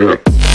Yeah.